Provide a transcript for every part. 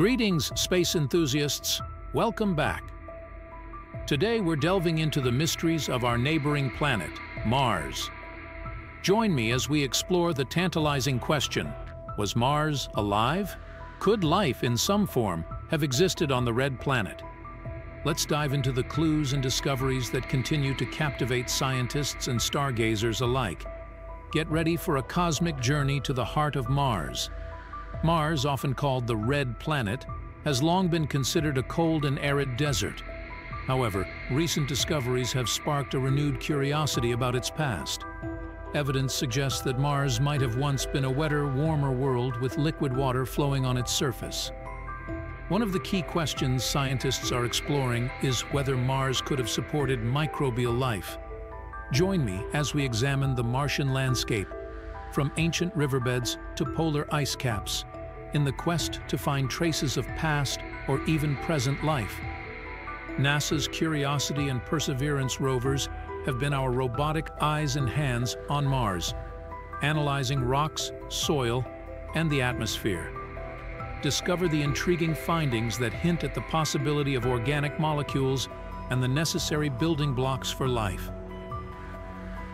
Greetings, space enthusiasts. Welcome back. Today we're delving into the mysteries of our neighboring planet, Mars. Join me as we explore the tantalizing question, was Mars alive? Could life in some form have existed on the red planet? Let's dive into the clues and discoveries that continue to captivate scientists and stargazers alike. Get ready for a cosmic journey to the heart of Mars. Mars, often called the Red Planet, has long been considered a cold and arid desert. However, recent discoveries have sparked a renewed curiosity about its past. Evidence suggests that Mars might have once been a wetter, warmer world with liquid water flowing on its surface. One of the key questions scientists are exploring is whether Mars could have supported microbial life. Join me as we examine the Martian landscape, from ancient riverbeds to polar ice caps, in the quest to find traces of past or even present life. NASA's Curiosity and Perseverance rovers have been our robotic eyes and hands on Mars, analyzing rocks, soil, and the atmosphere discover the intriguing findings that hint at the possibility of organic molecules and the necessary building blocks for life.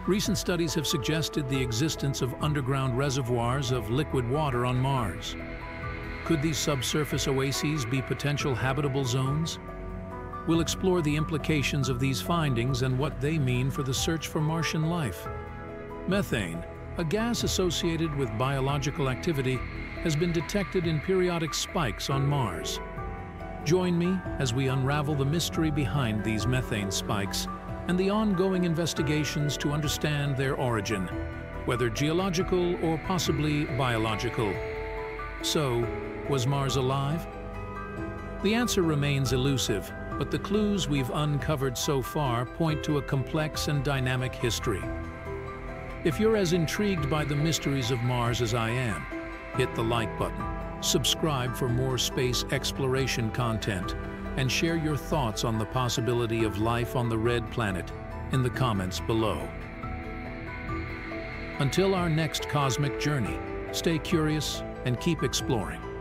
Recent studies have suggested the existence of underground reservoirs of liquid water on Mars. Could these subsurface oases be potential habitable zones? We'll explore the implications of these findings and what they mean for the search for Martian life. Methane, a gas associated with biological activity, has been detected in periodic spikes on Mars. Join me as we unravel the mystery behind these methane spikes and the ongoing investigations to understand their origin, whether geological or possibly biological. So, was Mars alive? The answer remains elusive, but the clues we've uncovered so far point to a complex and dynamic history. If you're as intrigued by the mysteries of Mars as I am, hit the like button, subscribe for more space exploration content, and share your thoughts on the possibility of life on the red planet in the comments below. Until our next cosmic journey, stay curious and keep exploring.